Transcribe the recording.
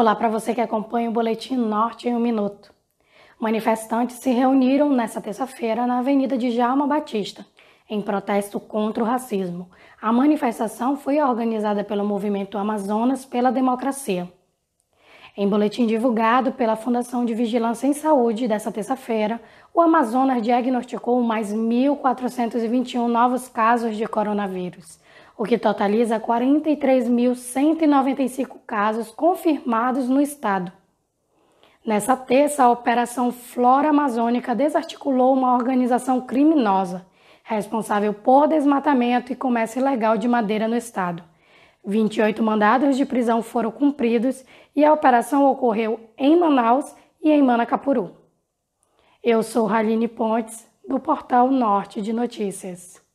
Olá para você que acompanha o Boletim Norte em um Minuto. Manifestantes se reuniram nesta terça-feira na Avenida de Jalma Batista, em protesto contra o racismo. A manifestação foi organizada pelo Movimento Amazonas pela Democracia. Em boletim divulgado pela Fundação de Vigilância em Saúde desta terça-feira, o Amazonas diagnosticou mais 1.421 novos casos de coronavírus o que totaliza 43.195 casos confirmados no estado. Nessa terça, a Operação Flora Amazônica desarticulou uma organização criminosa responsável por desmatamento e comércio ilegal de madeira no estado. 28 mandados de prisão foram cumpridos e a operação ocorreu em Manaus e em Manacapuru. Eu sou Raline Pontes, do portal Norte de Notícias.